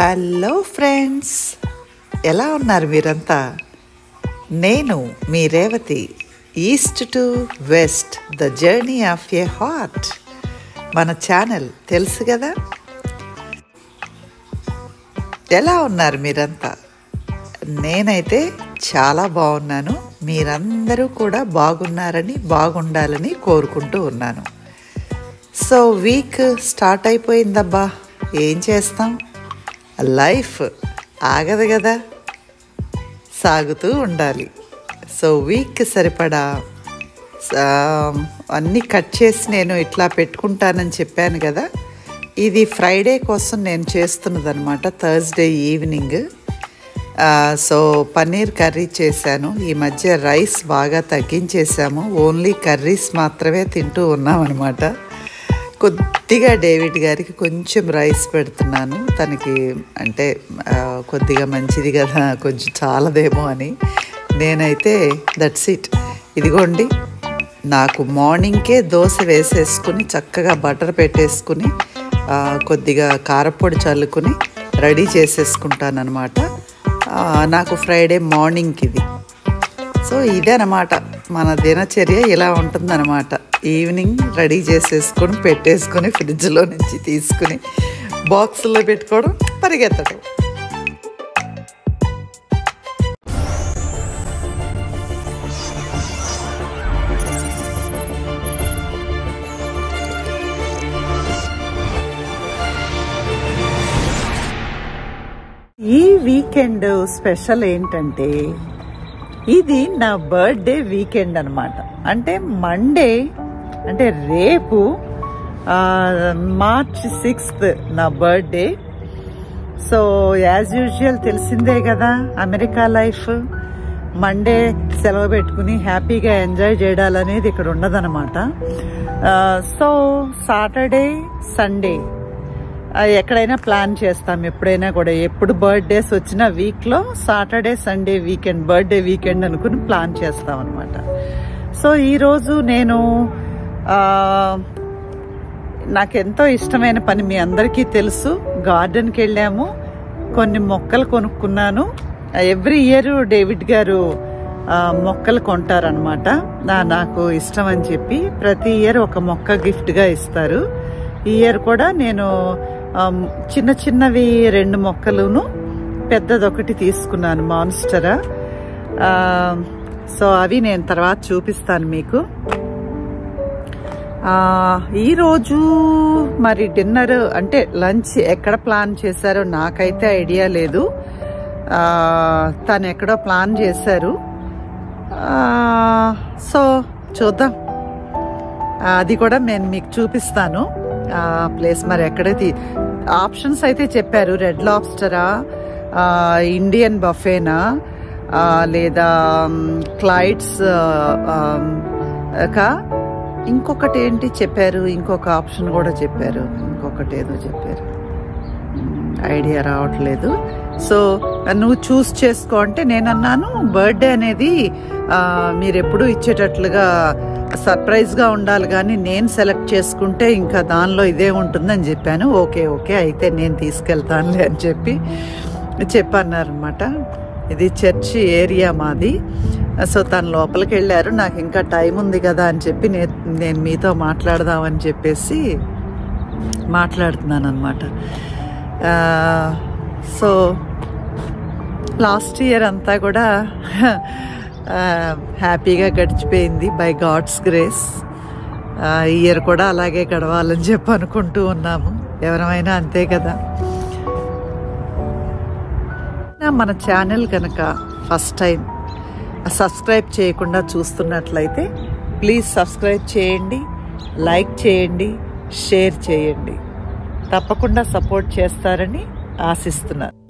Hello friends. ఎలా ఉన్నారు మీరంతా? నేను మీ Revathi east to west the journey of a heart. మన ఛానల్ తెలుసు కదా? ఎలా ఉన్నారు మీరంతా? నేనైతే చాలా బాగున్నాను. మీరందరూ కూడా బాగున్నారని బాగుండాలని కోరుకుంటూ ఉన్నాను. సో వీక్ స్టార్ట్ అయిపోయిందబ్బా. ఏం చేస్తాం? లైఫ్ ఆగదు కదా. సాగుతూ ఉండాలి. సో వీక్ సరిపడా. అన్నీ కట్ చేసి నేను ఇట్లా పెట్టుకుంటానని చెప్పాను కదా. ఇది ఫ్రైడే కోసం నేను చేస్తున్నది అనమాట Thursday evening. So paneer curry చేశాను. ఈ మధ్య రైస్ బాగా తగ్గించేసాము ఓన్లీ కర్రీస్ మాత్రమే తింటూ ఉన్నాం అనమాట కొద్దిగా డేవిడ్ గారికి కొంచెం రైస్ పెడుతున్నాను. తనకి అంటే కొద్దిగా మంచిది కదా కొంచెం చాలదేమో అని. నేనైతే దట్స్ ఇట్ ఇదిగోండి నాకు మార్నింగ్కే దోశ వేసేసుకుని చక్కగా బటర్ పెట్టేసుకుని కొద్దిగా కారపొడి చల్లుకుని రెడీ చేసేసుకుంటాను అనమాట నాకు ఫ్రైడే మార్నింగ్కి ఇది. సో ఇదే అనమాట మన దినచర్య ఇలా ఉంటుందన్నమాట. ఈవినింగ్ రెడీ చేసేసుకొని పెట్టేసుకొని ఫ్రిడ్జ్లో నుంచి తీసుకుని బాక్స్లో పెట్టుకోవడం పరిగెత్తడం. ఈ వీకెండ్ స్పెషల్ ఏంటంటే ఇది నా బర్త్డే వీకెండ్ అన్నమాట. అంటే మండే అంటే రేపు మార్చ్ సిక్స్త్ నా బర్త్డే. సో యాజ్ యూజువల్ తెలిసిందే కదా అమెరికా లైఫ్. మండే సెలవు పెట్టుకుని హ్యాపీగా ఎంజాయ్ చేయడాలనేది ఇక్కడ ఉండదనమాట సో సాటర్డే సండే. ఎక్కడైనా ప్లాన్ చేస్తాం ఎప్పుడైనా కూడా. ఎప్పుడు బర్త్డేస్ వచ్చిన వీక్లో Saturday Sunday weekend birthday weekend అనుకుని ప్లాన్ చేస్తాం అనమాట సో ఈరోజు నేను నాకెంతో ఇష్టమైన పని మీ అందరికీ తెలుసు. గార్డెన్కి వెళ్ళాము. కొన్ని మొక్కలు కొనుక్కున్నాను. ఎవ్రీ ఇయర్ డేవిడ్ గారు మొక్కలు కొంటారనమాట నాకు ఇష్టం అని చెప్పి ప్రతి ఇయర్ ఒక మొక్క గిఫ్ట్గా ఇస్తారు. ఈ ఇయర్ కూడా నేను చిన్న చిన్నవి రెండు మొక్కలును పెద్దదొకటి తీసుకున్నాను మాన్స్టరా. సో అవి నేను తర్వాత చూపిస్తాను మీకు. ఈరోజు మరి డిన్నర్ అంటే లంచ్ ఎక్కడ ప్లాన్ చేశారో నాకైతే ఐడియా లేదు. తను ఎక్కడో ప్లాన్ చేశారు. సో చూద్దాం. అది కూడా నేను మీకు చూపిస్తాను. ప్లేస్ మరి ఎక్కడైతే ఆప్షన్స్ అయితే చెప్పారు. రెడ్ లాబ్స్టరా ఇండియన్ బఫేనా లేదా క్లైట్స్ కా? ఇంకొకటి ఏంటి చెప్పారు? ఇంకొక ఆప్షన్ కూడా చెప్పారు. ఇంకొకటి ఏదో చెప్పారు. ఐడియా రావట్లేదు. సో నువ్వు చూస్ చేసుకో అంటే నేను అన్నాను బర్త్డే అనేది మీరు ఎప్పుడు ఇచ్చేటట్లుగా సర్ప్రైజ్గా ఉండాలి కానీ నేను సెలెక్ట్ చేసుకుంటే ఇంకా దానిలో ఇదే ఉంటుందని చెప్పాను. ఓకే ఓకే అయితే నేను తీసుకెళ్తానులే అని చెప్పి చెప్పన్నారనమాట ఇది చర్చి ఏరియా మాది. సో తను లోపలికి వెళ్ళారు. నాకు ఇంకా టైం ఉంది కదా అని చెప్పి నేను మీతో మాట్లాడదామని చెప్పేసి మాట్లాడుతున్నాను అనమాట సో లాస్ట్ ఇయర్ అంతా కూడా హ్యాపీగా గడిచిపోయింది బై గాడ్స్ గ్రేస్. ఈ ఇయర్ కూడా అలాగే గడవాలని చెప్పి అనుకుంటూ ఉన్నాము. ఎవరమైనా అంతే కదా. మన ఛానల్ కనుక ఫస్ట్ టైం సబ్స్క్రైబ్ చేయకుండా చూస్తున్నట్లయితే ప్లీజ్ సబ్స్క్రైబ్ చేయండి లైక్ చేయండి షేర్ చేయండి. తప్పకుండా సపోర్ట్ చేస్తారని ఆశిస్తున్నాను.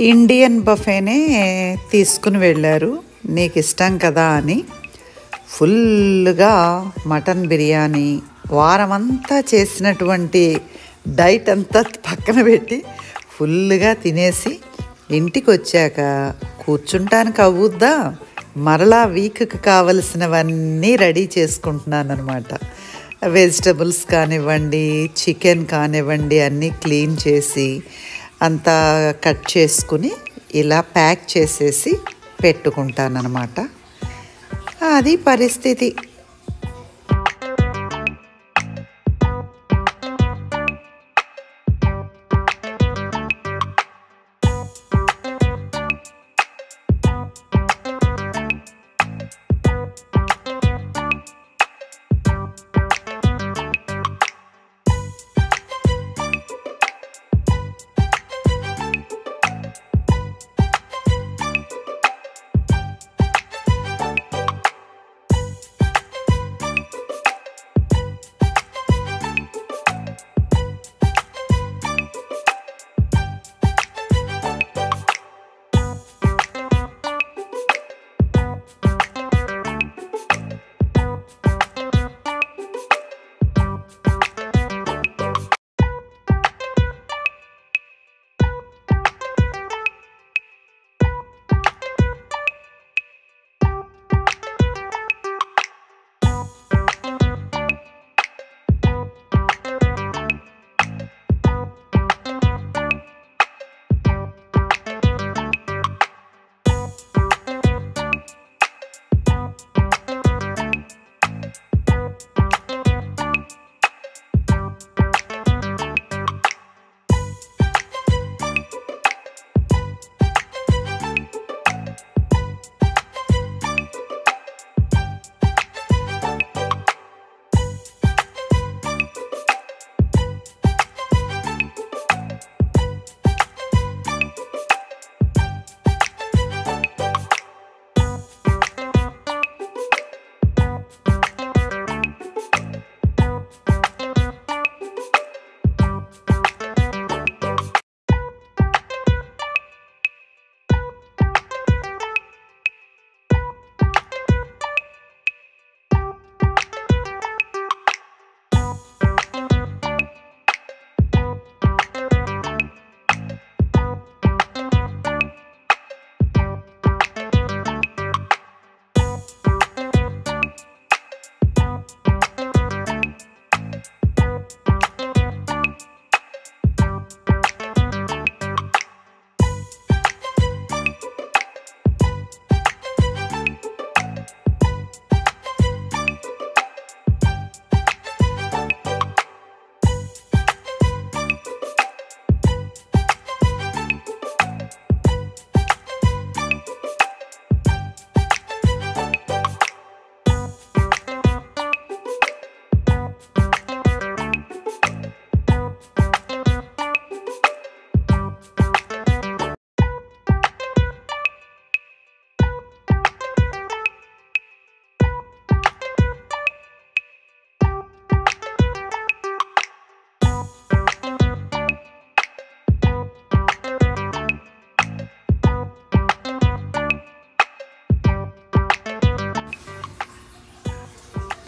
ఇండియన్ బఫేనే తీసుకుని వెళ్ళారు. నీకు ఇష్టం కదా అని. ఫుల్గా మటన్ బిర్యానీ వారమంతా చేసినటువంటి డైట్ అంతా పక్కన పెట్టి ఫుల్గా తినేసి ఇంటికి వచ్చాక కూర్చుంటానికి అవ్వుద్దా మరలా వీక్కి కావలసినవన్నీ రెడీ చేసుకుంటున్నాను అనమాట వెజిటబుల్స్ కానివ్వండి చికెన్ కానివ్వండి అన్నీ క్లీన్ చేసి అంతా కట్ చేసుకుని ఇలా ప్యాక్ చేసేసి పెట్టుకుంటానన్నమాట. అది పరిస్థితి.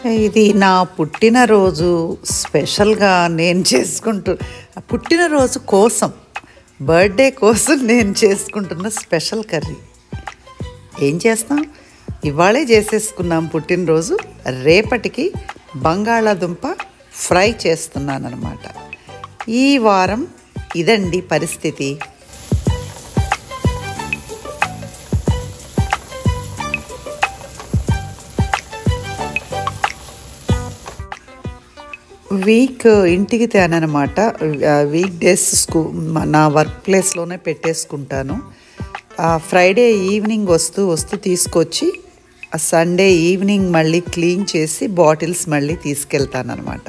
ఇది నా పుట్టినరోజు స్పెషల్గా నేను చేసుకుంటూ పుట్టినరోజు కోసం బర్త్డే కోసం నేను చేసుకుంటున్న స్పెషల్ కర్రీ. ఏం చేస్తాం? ఇవాళే చేసేసుకున్నాం పుట్టినరోజు. రేపటికి బంగాళాదుంప ఫ్రై చేస్తున్నాను అనమాట ఈ వారం ఇదండి పరిస్థితి. వీక్ ఇంటికి తేననమాట వీక్ డేస్ స్కూ నా వర్క్ ప్లేస్లోనే పెట్టేసుకుంటాను. ఫ్రైడే ఈవినింగ్ వస్తూ వస్తూ తీసుకొచ్చి సండే ఈవినింగ్ మళ్ళీ క్లీన్ చేసి బాటిల్స్ మళ్ళీ తీసుకెళ్తాను అనమాట